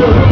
you